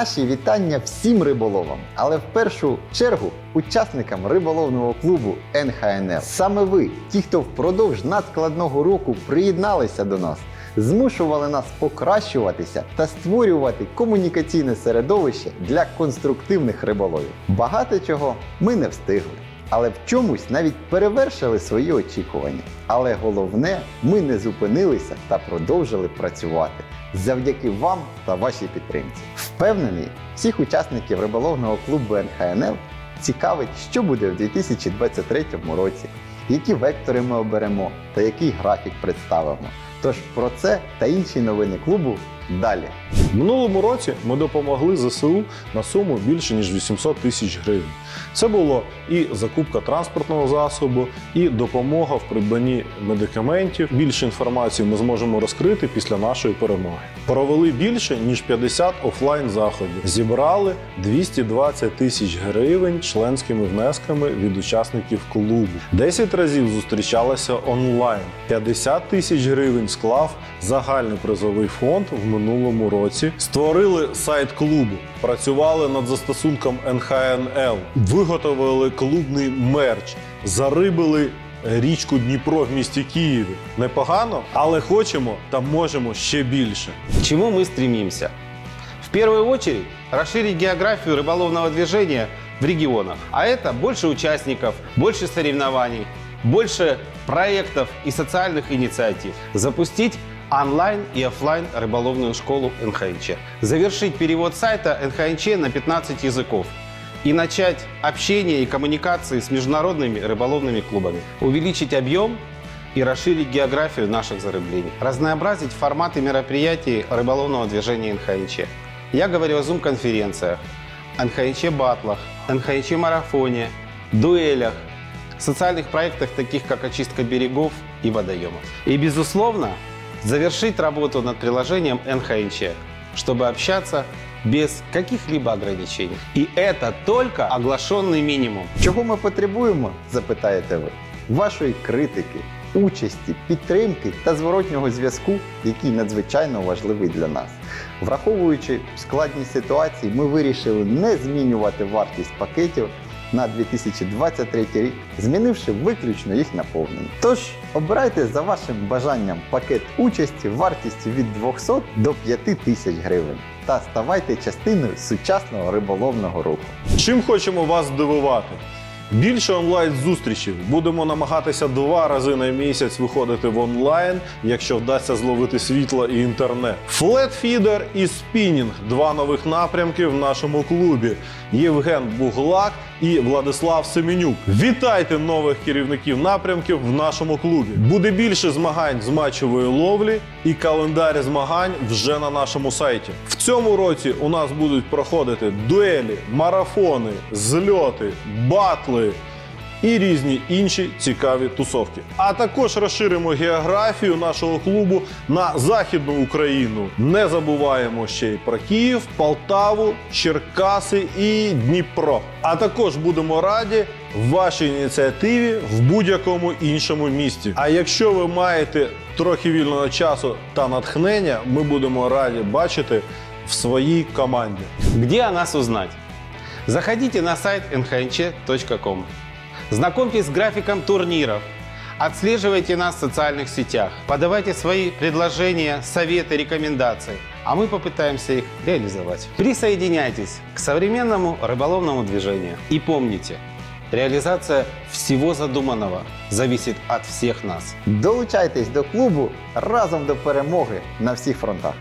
Наші вітання всім риболовам, але в першу чергу учасникам риболовного клубу НХНЛ. Саме ви, ті, хто впродовж надскладного року приєдналися до нас, змушували нас покращуватися та створювати комунікаційне середовище для конструктивних риболовів. Багато чого ми не встигли. Але в чомусь навіть перевершили свої очікування. Але головне, ми не зупинилися та продовжили працювати завдяки вам та вашій підтримці. Впевнений, всіх учасників риболовного клубу НХНЛ цікавить, що буде в 2023 році, які вектори ми оберемо та який графік представимо. Тож про це та інші новини клубу далі. Минулому році ми допомогли ЗСУ на суму більше ніж 800 тисяч гривень. Це було і закупка транспортного засобу, і допомога в придбанні медикаментів. Більше інформації ми зможемо розкрити після нашої перемоги. Провели більше ніж 50 офлайн заходів. Зібрали 220 тисяч гривень членськими внесками від учасників клубу. 10 разів зустрічалися онлайн. 50 тисяч гривень склав загальний призовий фонд в минулому році. Створили сайт клубу, працювали над застосунком НХНЛ, виготовили клубний мерч, зарибили річку Дніпро в місті Києві. Непогано, але хочемо та можемо ще більше. К чему мы стремимся? В первую очередь расширить географию рыболовного движения в регионах. А это больше участников, больше соревнований, больше проектов и социальных инициатив. Запустить онлайн и офлайн рыболовную школу НХНЧ. Завершить перевод сайта НХНЧ на 15 языков. И начать общение и коммуникации с международными рыболовными клубами. Увеличить объем и расширить географию наших зарыблений. Разнообразить форматы мероприятий рыболовного движения НХНЧ. Я говорю о Zoom-конференциях, НХНЧ-батлах, НХНЧ-марафоне, дуэлях, социальных проектах, таких как очистка берегов и водоемов. И, безусловно, завершить работу над приложением НХНЧ, чтобы общаться без каких-либо ограничений. И это только оглашенный минимум. Чого ми потребуємо, запитаєте ви? Вашої критики, участі, підтримки та зворотнього зв'язку, який надзвичайно важливий для нас. Враховуючи складність ситуації, ми вирішили не змінювати вартість пакетів на 2023 рік, змінивши виключно їх наповнення. Тож обирайте за вашим бажанням пакет участі вартістю від 200 до 5 тисяч гривень та ставайте частиною сучасного риболовного руху. Чим хочемо вас здивувати? Більше онлайн-зустрічей. Будемо намагатися два рази на місяць виходити в онлайн, якщо вдасться зловити світло і інтернет. Флетфідер і спінінг два нових напрямки в нашому клубі. Євген Буглак і Владислав Семенюк. Вітайте нових керівників напрямків в нашому клубі. Буде більше змагань з матчової ловлі і календар змагань вже на нашому сайті. В цьому році у нас будуть проходити дуелі, марафони, зльоти, батли і різні інші цікаві тусовки. А також розширимо географію нашого клубу на Західну Україну. Не забуваємо ще й про Київ, Полтаву, Черкаси і Дніпро. А також будемо раді вашій ініціативі в будь-якому іншому місті. А якщо ви маєте трохи вільного часу та натхнення, ми будемо раді бачити в своїй команді. Где о нас узнать? Заходите на сайт nhnch.com. Знакомьтесь с графиком турниров. Отслеживайте нас в социальных сетях. Подавайте свои предложения, советы, рекомендации. А мы попытаемся их реализовать. Присоединяйтесь к современному рыболовному движению. И помните, реализация всего задуманного зависит от всех нас. Долучайтесь до клубу разом до перемоги на всіх фронтах.